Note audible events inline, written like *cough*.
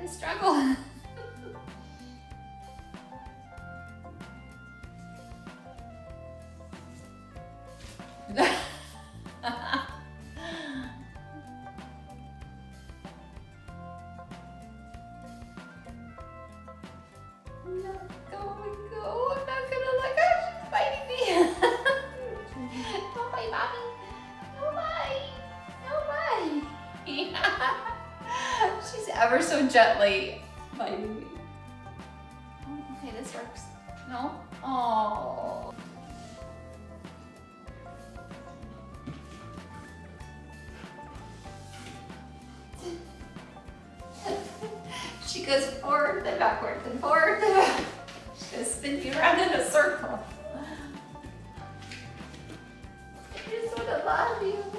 the struggle. *laughs* *laughs* She's ever so gently biting me. Okay, this works. No? Oh. *laughs* she goes forward and backwards and forward and back. She's gonna spin me around in a circle. I just wanna love you.